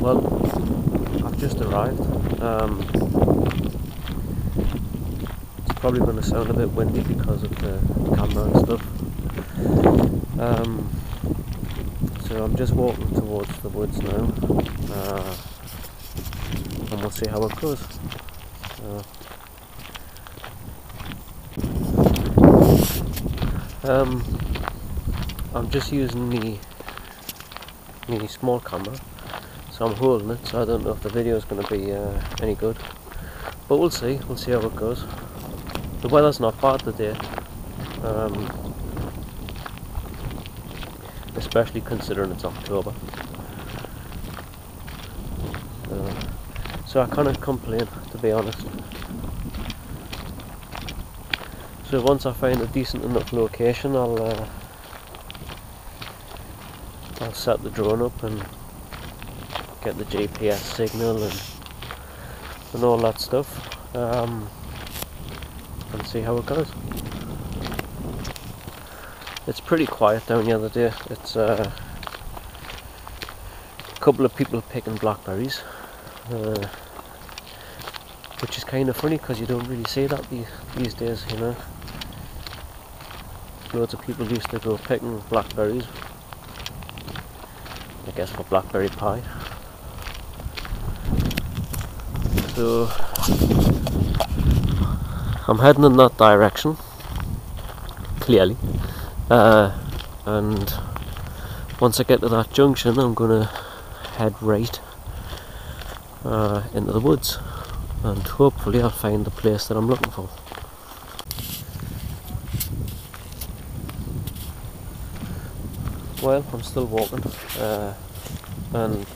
Well, I've just arrived. Um, it's probably going to sound a bit windy because of the camera and stuff. Um, so I'm just walking towards the woods now, uh, and we'll see how it goes. Um, I'm just using the the small camera so I'm holding it? So I don't know if the video is going to be uh, any good. But we'll see. We'll see how it goes. The weather's not bad today. Um, especially considering it's October. So I can't complain to be honest. So once I find a decent enough location I'll uh, I'll set the drone up and get the GPS signal and and all that stuff um, and see how it goes. It's pretty quiet down here today. It's uh, a couple of people picking blackberries, uh, which is kind of funny because you don't really see that these days, you know. Loads of people used to go picking blackberries I guess for blackberry pie. So I'm heading in that direction, clearly. Uh, and once I get to that junction, I'm going to head right uh, into the woods, and hopefully I'll find the place that I'm looking for. Well, I'm still walking, uh, and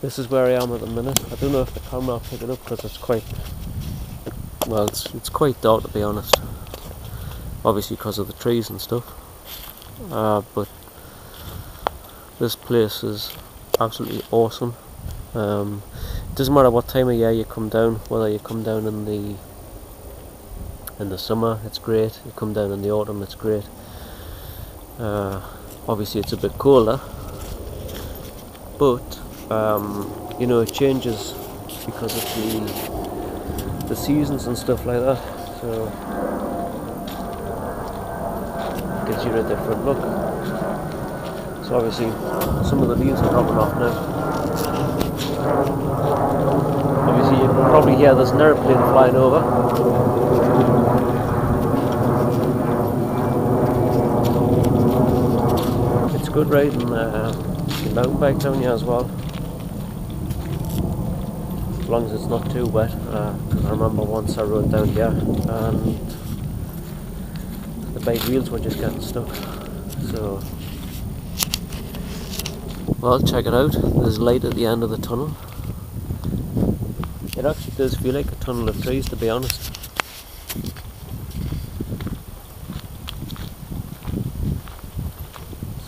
this is where I am at the minute. I don't know if the camera will pick it up because it's quite well, it's it's quite dark to be honest. Obviously because of the trees and stuff, uh, but this place is absolutely awesome. Um, it doesn't matter what time of year you come down, whether you come down in the in the summer, it's great. You come down in the autumn, it's great. Uh, obviously, it's a bit cooler, but um, you know it changes because of the the seasons and stuff like that. So gives you a different look. So obviously, some of the leaves are dropping off now. Obviously, you can probably hear there's an airplane flying over. It's good riding uh, mountain bike down here as well. As long as it's not too wet, uh, I remember once I rode down here and the bike wheels were just getting stuck. So, well, check it out. There's light at the end of the tunnel. It actually does feel like a tunnel of trees, to be honest.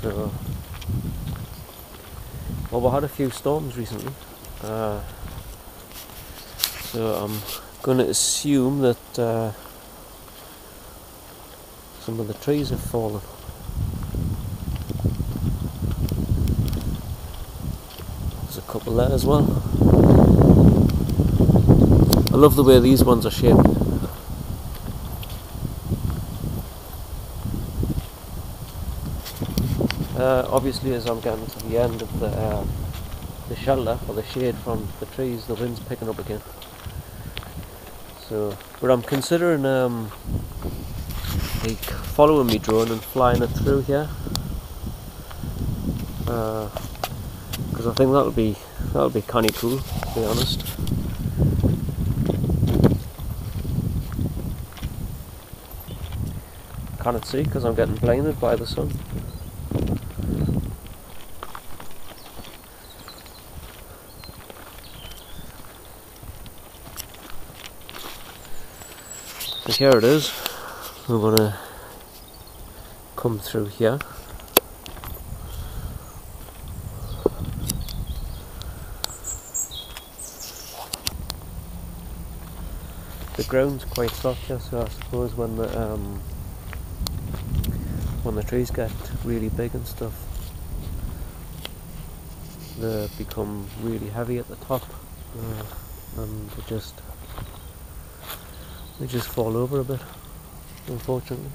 So, well, we had a few storms recently, uh, so I'm going to assume that uh, some of the trees have fallen. There's a couple there as well. I love the way these ones are shaped. Uh, obviously, as I'm getting to the end of the uh, the shelter or the shade from the trees, the wind's picking up again. So, but I'm considering um, like following me drone and flying it through here, because uh, I think that'll be that'll be kind of cool, to be honest. Can't see because I'm getting blinded by the sun. So here it is. We're going to come through here. The ground's quite soft here, so I suppose when the um, when the trees get really big and stuff, they become really heavy at the top uh, and they just they just fall over a bit unfortunately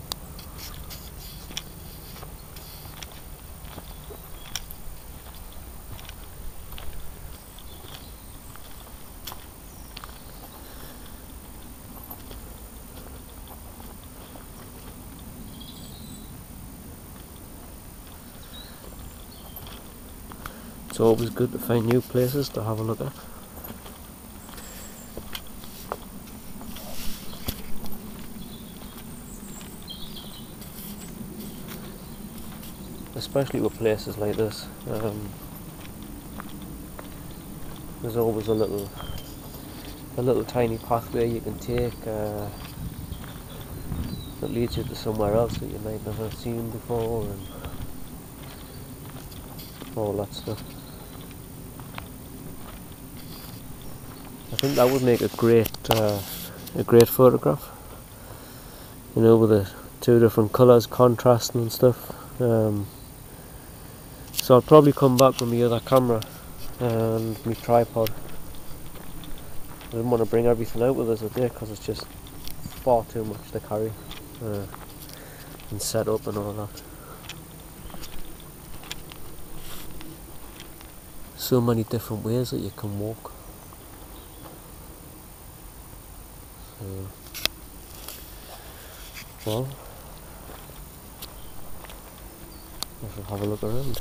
It's always good to find new places to have a look at. Especially with places like this. Um, there's always a little a little tiny pathway you can take uh, that leads you to somewhere else that you might never have seen before and all that stuff. I think that would make a great uh, a great photograph. You know, with the two different colours contrasting and stuff. Um, so I'll probably come back with my other camera and my tripod. I didn't want to bring everything out with us today because it's just far too much to carry uh, and set up and all that. So many different ways that you can walk. So, well, I shall have a look around.